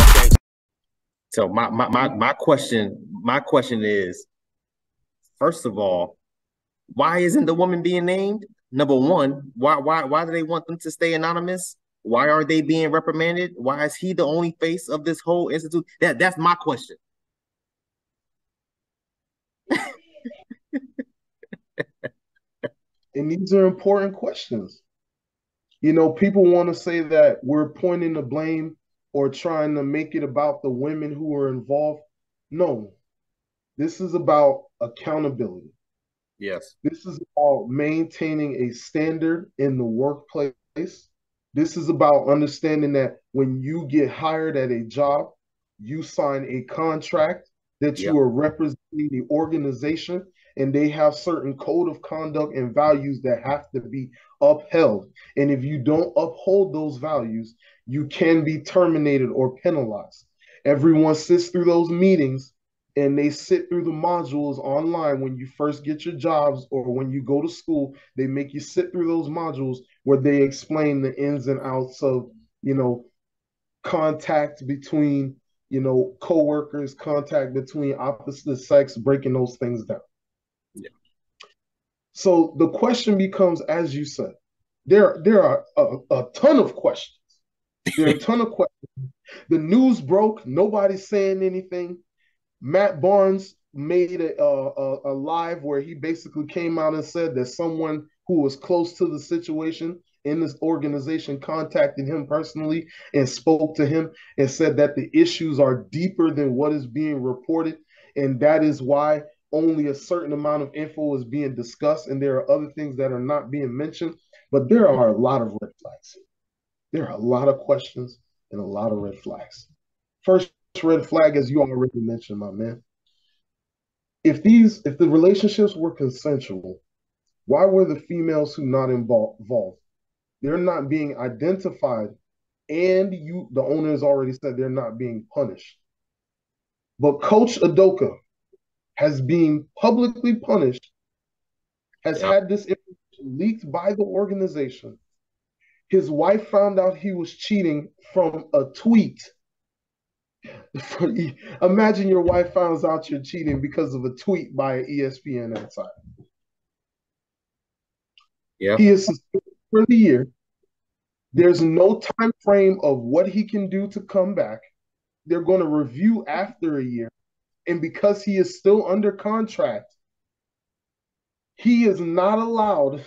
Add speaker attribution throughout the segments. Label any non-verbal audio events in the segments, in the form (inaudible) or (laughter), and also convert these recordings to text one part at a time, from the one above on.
Speaker 1: Okay. So my, my my my question my question is, first of all, why isn't the woman being named? Number one, why why why do they want them to stay anonymous? Why are they being reprimanded? Why is he the only face of this whole institute? That that's my question.
Speaker 2: and these are important questions. You know, people want to say that we're pointing the blame or trying to make it about the women who are involved. No, this is about accountability.
Speaker 1: Yes.
Speaker 2: This is about maintaining a standard in the workplace. This is about understanding that when you get hired at a job, you sign a contract that you are representing the organization and they have certain code of conduct and values that have to be upheld. And if you don't uphold those values, you can be terminated or penalized. Everyone sits through those meetings and they sit through the modules online when you first get your jobs or when you go to school. They make you sit through those modules where they explain the ins and outs of, you know, contact between, you know, coworkers, contact between opposite sex, breaking those things down. So the question becomes, as you said, there there are a, a ton of questions. There are a ton of (laughs) questions. The news broke. Nobody's saying anything. Matt Barnes made a, a, a live where he basically came out and said that someone who was close to the situation in this organization contacted him personally and spoke to him and said that the issues are deeper than what is being reported. And that is why only a certain amount of info is being discussed, and there are other things that are not being mentioned. But there are a lot of red flags. There are a lot of questions and a lot of red flags. First red flag, as you already mentioned, my man. If these, if the relationships were consensual, why were the females who not involved? They're not being identified, and you, the owner has already said they're not being punished. But Coach Udoka, has been publicly punished, has yep. had this information leaked by the organization. His wife found out he was cheating from a tweet. (laughs) Imagine your wife finds out you're cheating because of a tweet by an ESPN insider.
Speaker 1: Yeah.
Speaker 2: He is suspended for the year. There's no time frame of what he can do to come back. They're going to review after a year. And because he is still under contract, he is not allowed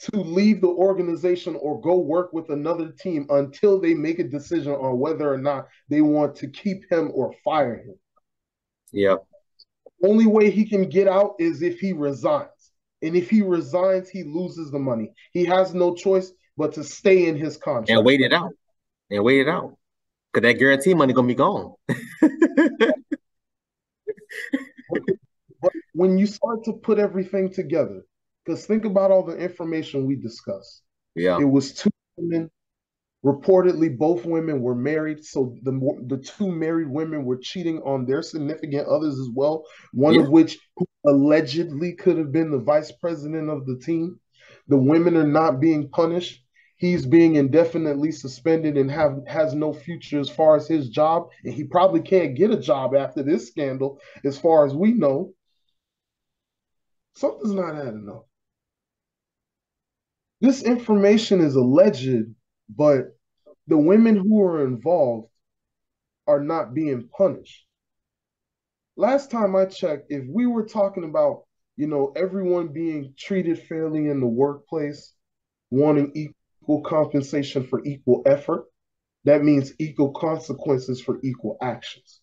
Speaker 2: to leave the organization or go work with another team until they make a decision on whether or not they want to keep him or fire him.
Speaker 1: Yeah.
Speaker 2: Only way he can get out is if he resigns. And if he resigns, he loses the money. He has no choice but to stay in his contract.
Speaker 1: And wait it out. And wait it out. Because that guarantee money gonna be gone. (laughs)
Speaker 2: but when you start to put everything together, because think about all the information we discussed.
Speaker 1: Yeah.
Speaker 2: It was two women. Reportedly, both women were married. So the the two married women were cheating on their significant others as well. One yeah. of which allegedly could have been the vice president of the team. The women are not being punished he's being indefinitely suspended and have has no future as far as his job and he probably can't get a job after this scandal as far as we know. Something's not adding up. This information is alleged but the women who are involved are not being punished. Last time i checked if we were talking about you know everyone being treated fairly in the workplace wanting equal compensation for equal effort. That means equal consequences for equal actions.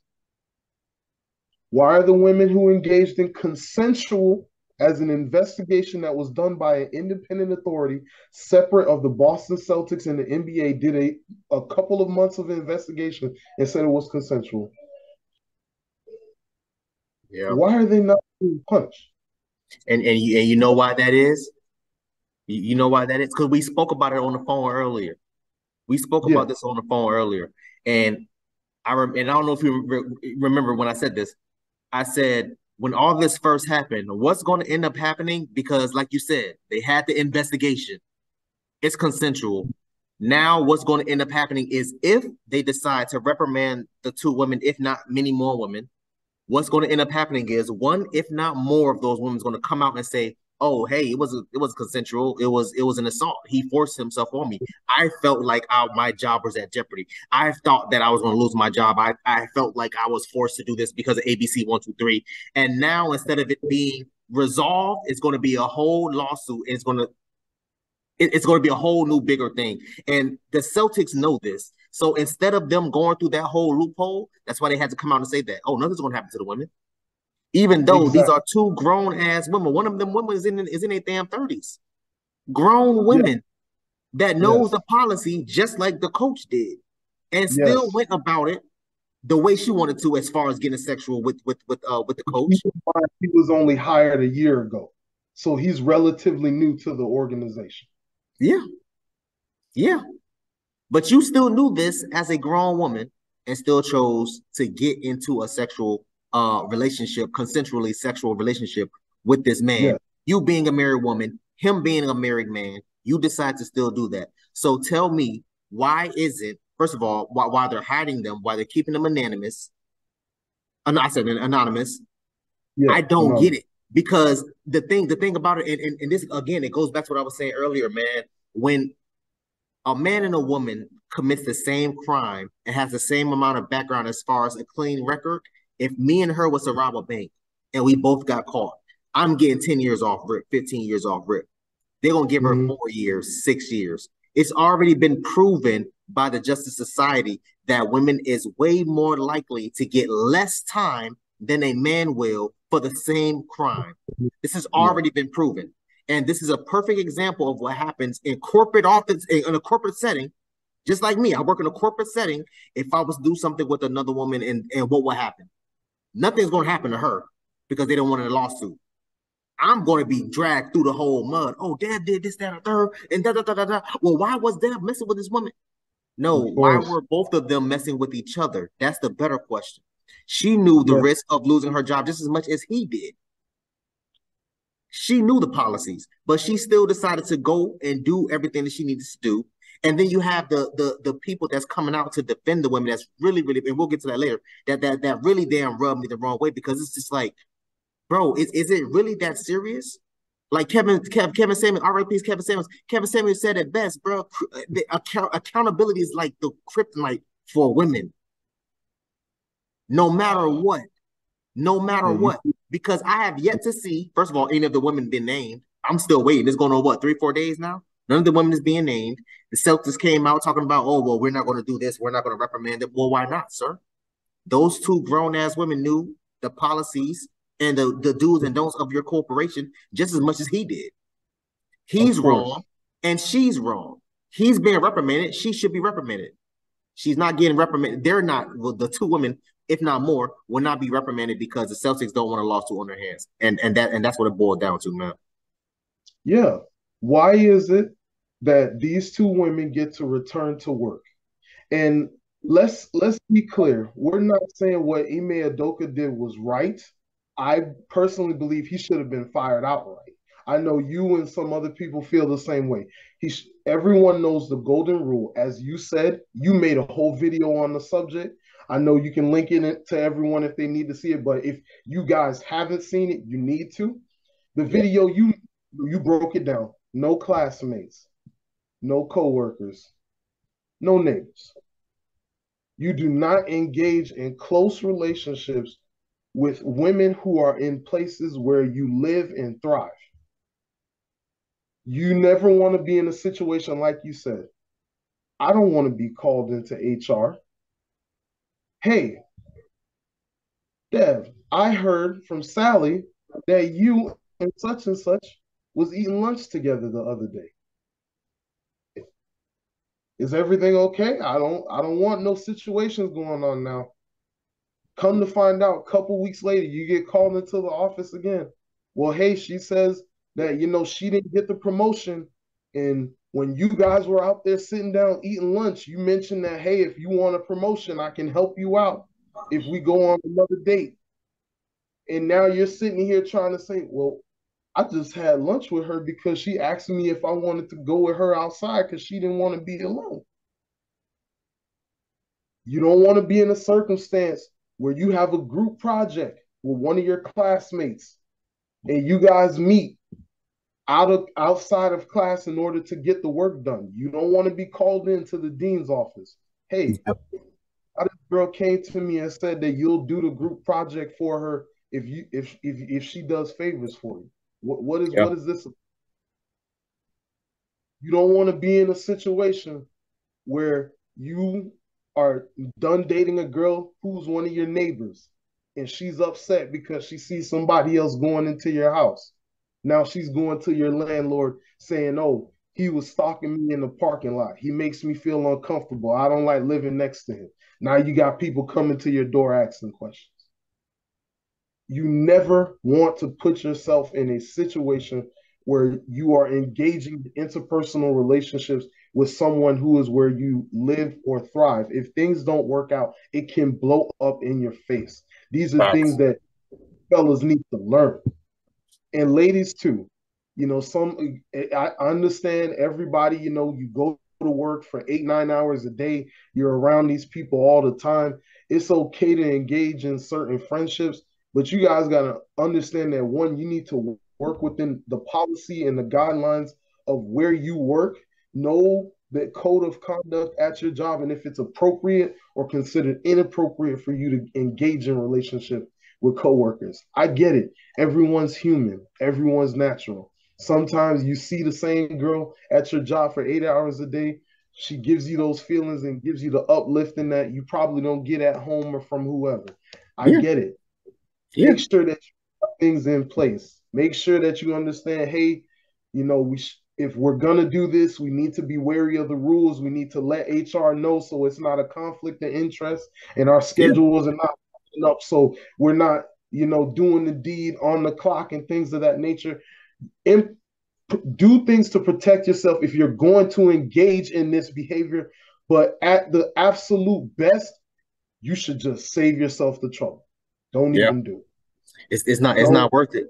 Speaker 2: Why are the women who engaged in consensual as an investigation that was done by an independent authority separate of the Boston Celtics and the NBA did a, a couple of months of investigation and said it was consensual.
Speaker 1: Yeah.
Speaker 2: Why are they not being punished?
Speaker 1: And and you, and you know why that is? You, you know why that is? Because we spoke about it on the phone earlier. We spoke yeah. about this on the phone earlier, and I re- and I don't know if you re- remember when I said this. I said when all this first happened, what's going to end up happening? Because, like you said, they had the investigation. It's consensual. Now, what's going to end up happening is if they decide to reprimand the two women, if not many more women, what's going to end up happening is one, if not more of those women is going to come out and say, "Oh, hey, it was it was consensual. It was it was an assault. He forced himself on me. I felt like I, my job was at jeopardy. I thought that I was going to lose my job. I I felt like I was forced to do this because of ABC one two three. And now instead of it being resolved, it's going to be a whole lawsuit. it's going to it's going to be a whole new bigger thing. And the Celtics know this. So instead of them going through that whole loophole, that's why they had to come out and say that, oh, nothing's going to happen to the women. Even though exactly. these are two grown ass women, one of them women is in is in their damn thirties, grown women yeah. that knows yes. the policy just like the coach did, and still yes. went about it the way she wanted to, as far as getting sexual with with with uh with the coach.
Speaker 2: He was only hired a year ago, so he's relatively new to the organization.
Speaker 1: Yeah. Yeah. But you still knew this as a grown woman and still chose to get into a sexual uh relationship, consensually sexual relationship with this man. Yeah. You being a married woman, him being a married man, you decide to still do that. So tell me, why is it, first of all, why, why they're hiding them, why they're keeping them anonymous? I said anonymous. Yeah, I don't get it because the thing the thing about it and, and, and, this again it goes back to what i was saying earlier man when a man and a woman commits the same crime and has the same amount of background as far as a clean record if me and her was to rob a bank and we both got caught i'm getting 10 years off rip 15 years off rip they're going to give mm-hmm. her four years six years it's already been proven by the justice society that women is way more likely to get less time than a man will for the same crime. This has already been proven. And this is a perfect example of what happens in corporate office in a corporate setting. Just like me, I work in a corporate setting. If I was to do something with another woman, and, and what would happen? Nothing's going to happen to her because they don't want a lawsuit. I'm going to be dragged through the whole mud. Oh, dad did this, that, or third, and da da da da da. Well, why was dad messing with this woman? No, why were both of them messing with each other? That's the better question. She knew the yeah. risk of losing her job just as much as he did. She knew the policies, but she still decided to go and do everything that she needed to do. And then you have the the the people that's coming out to defend the women. That's really really, and we'll get to that later. That that that really damn rubbed me the wrong way because it's just like, bro, is is it really that serious? Like Kevin Kevin, Kevin Samuels, R.I.P. Kevin Samuels. Kevin Samuels said it best, bro. The account, accountability is like the kryptonite for women no matter what. No matter mm-hmm. what. Because I have yet to see, first of all, any of the women been named. I'm still waiting. It's going on what, three, four days now? None of the women is being named. The Celtics came out talking about, oh, well, we're not going to do this. We're not going to reprimand them. Well, why not, sir? Those two grown ass women knew the policies and the, the do's and don'ts of your corporation just as much as he did. He's wrong and she's wrong. He's being reprimanded. She should be reprimanded. She's not getting reprimanded. They're not. Well, the two women if not more, will not be reprimanded because the Celtics don't want a lawsuit on their hands. And and that and that's what it boiled down to, man.
Speaker 2: Yeah. Why is it that these two women get to return to work? And let's let's be clear. We're not saying what Ime Udoka did was right. I personally believe he should have been fired outright. I know you and some other people feel the same way. He sh- everyone knows the golden rule. As you said, you made a whole video on the subject. I know you can link it to everyone if they need to see it, but if you guys haven't seen it, you need to. The video you you broke it down. No classmates, no coworkers, no neighbors. You do not engage in close relationships with women who are in places where you live and thrive. You never want to be in a situation like you said. I don't want to be called into HR hey, Dev, I heard from Sally that you and such and such was eating lunch together the other day. Is everything okay? I don't I don't want no situations going on now. Come to find out, a couple weeks later, you get called into the office again. Well, hey, she says that you know she didn't get the promotion and when you guys were out there sitting down eating lunch, you mentioned that, hey, if you want a promotion, I can help you out if we go on another date. And now you're sitting here trying to say, well, I just had lunch with her because she asked me if I wanted to go with her outside because she didn't want to be alone. You don't want to be in a circumstance where you have a group project with one of your classmates and you guys meet out of outside of class in order to get the work done. You don't want to be called into the dean's office. Hey, this girl came to me and said that you'll do the group project for her if you if if if she does favors for you. What what is what is this? You don't want to be in a situation where you are done dating a girl who's one of your neighbors and she's upset because she sees somebody else going into your house. Now she's going to your landlord saying, "Oh, he was stalking me in the parking lot. He makes me feel uncomfortable. I don't like living next to him." Now you got people coming to your door asking questions you never want to put yourself in a situation where you are engaging interpersonal relationships with someone who is where you live or thrive. If things don't work out, it can blow up in your face. These are Facts. things that fellas need to learn. And ladies too. You know, some I understand everybody, you know, you go to work for eight, nine hours a day, you're around these people all the time. It's okay to engage in certain friendships, but you guys got to understand that one, you need to work within the policy and the guidelines of where you work. Know the code of conduct at your job and if it's appropriate or considered inappropriate for you to engage in relationship with coworkers. I get it. Everyone's human. Everyone's natural. Sometimes you see the same girl at your job for eight hours a day. She gives you those feelings and gives you the uplifting that you probably don't get at home or from whoever. I yeah. get it. Yeah. Make sure that you things in place. Make sure that you understand, hey, you know, we sh- if we're gonna do this, we need to be wary of the rules. We need to let HR know so it's not a conflict of interest and our schedules yeah. are not up. So we're not, you know, doing the deed on the clock and things of that nature. And do things to protect yourself if you're going to engage in this behavior. But at the absolute best, you should just save yourself the trouble. Don't yeah. even do it.
Speaker 1: It's it's not it's not worth it.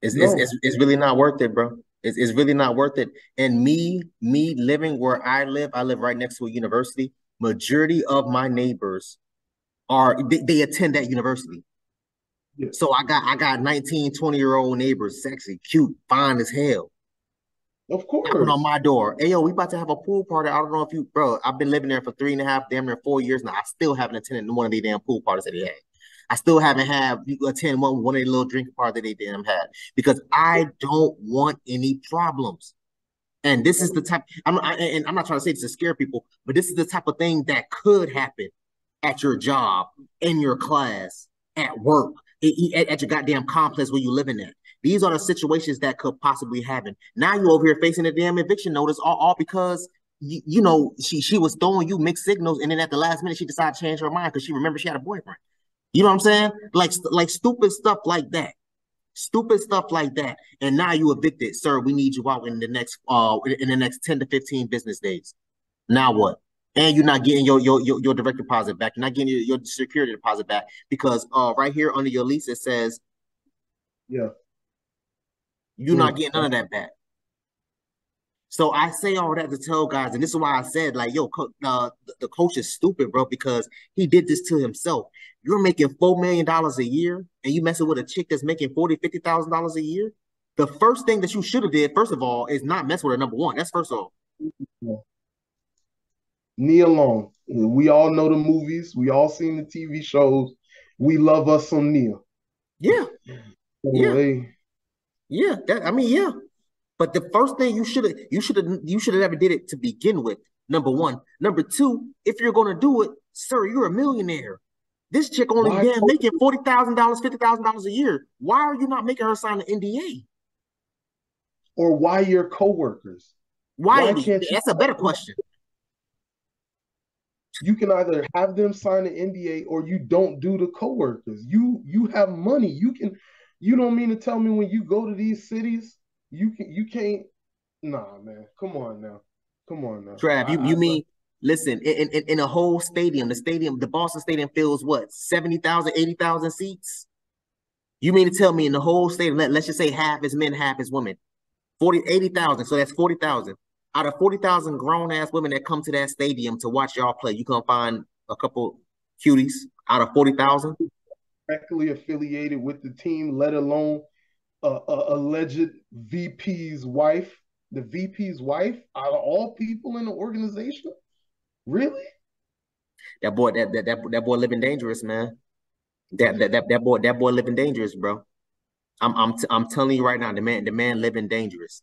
Speaker 1: It's, no. it's, it's it's really not worth it, bro. It's, it's really not worth it. And me, me living where I live, I live right next to a university. Majority of my neighbors are they, they attend that university. Yeah. So I got I got 19, 20 year old neighbors, sexy, cute, fine as hell.
Speaker 2: Of course.
Speaker 1: Knocking on my door. Hey yo, we about to have a pool party. I don't know if you bro, I've been living there for three and a half, damn near four years now. I still haven't attended one of these damn pool parties that he had. I still haven't had attend one one of the little drinking parties that they damn had because I don't want any problems. And this is the type. I'm I, and I'm not trying to say this to scare people, but this is the type of thing that could happen at your job, in your class, at work, at, at your goddamn complex where you're living at. These are the situations that could possibly happen. Now you're over here facing a damn eviction notice, all, all because you, you know she she was throwing you mixed signals, and then at the last minute she decided to change her mind because she remembered she had a boyfriend. You know what I'm saying? Like like stupid stuff like that. Stupid stuff like that. And now you evicted, sir. We need you out in the next uh in the next 10 to 15 business days. Now what? And you're not getting your your your, your direct deposit back. You're not getting your, your security deposit back because uh right here under your lease it says
Speaker 2: Yeah.
Speaker 1: You're yeah. not getting none of that back. So I say all that to tell guys, and this is why I said, like, yo, uh, the coach is stupid, bro, because he did this to himself. You're making $4 million a year and you messing with a chick that's making $40,000, $50,000 a year. The first thing that you should have did, first of all, is not mess with her, number one. That's first of all.
Speaker 2: Nia Long. We all know the movies. We all seen the TV shows. We love us some Nia.
Speaker 1: Yeah. yeah. Yeah. That, I mean, yeah. But the first thing you should have you should have you should have never did it to begin with. Number one. Number two, if you're gonna do it, sir, you're a millionaire. This chick only damn making forty thousand dollars, fifty thousand dollars a year. Why are you not making her sign an NDA?
Speaker 2: Or why your coworkers?
Speaker 1: Why, why can't that's you- a better question.
Speaker 2: You can either have them sign an NDA or you don't do the coworkers. You you have money. You can you don't mean to tell me when you go to these cities you can you can't. Nah, man. Come on now. Come on now.
Speaker 1: Trav, you, you I, mean listen, in, in, in a whole stadium, the stadium, the Boston Stadium fills what, 70,000, 80,000 seats? You mean to tell me in the whole state, let, let's just say half is men, half is women, 40, 80,000. So that's 40,000. Out of 40,000 grown ass women that come to that stadium to watch y'all play, you gonna find a couple cuties out of 40,000?
Speaker 2: Directly affiliated with the team, let alone a, alleged VP's wife. The VP's wife out of all people in the organization? Really?
Speaker 1: That boy, that that that, that boy living dangerous, man. That, that that that boy, that boy living dangerous, bro. I'm I'm t- I'm telling you right now, the man, the man living dangerous.